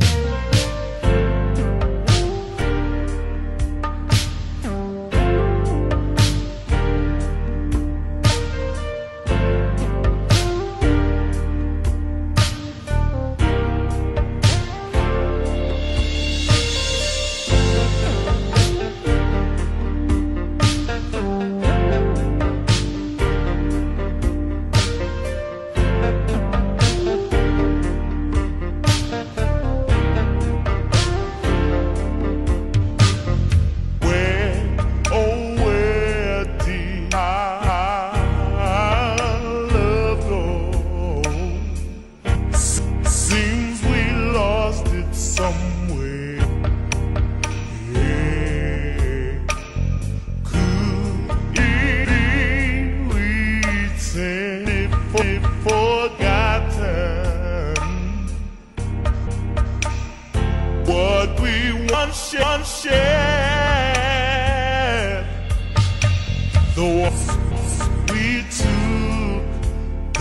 Bye.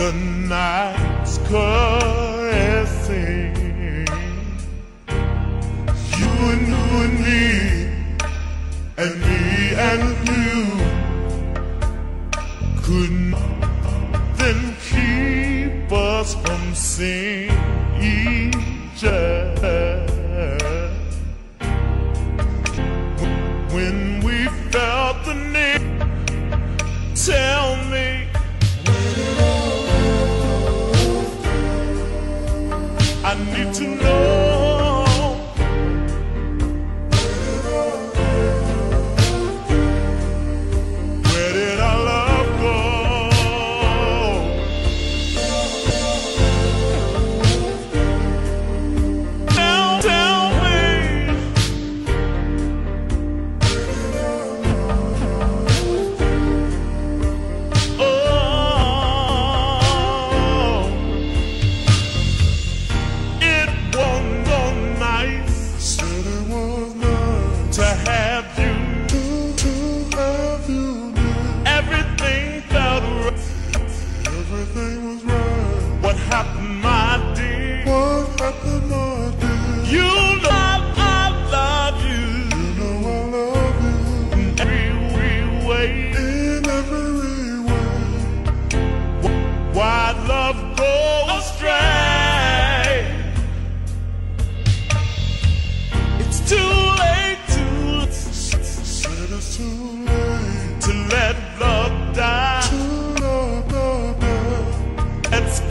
the night's caressing. You and you and me, and me and you couldn't then keep us from seeing each other.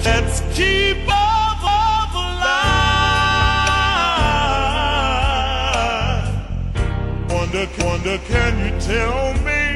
Let's keep up. Wonder, wonder, can you tell me?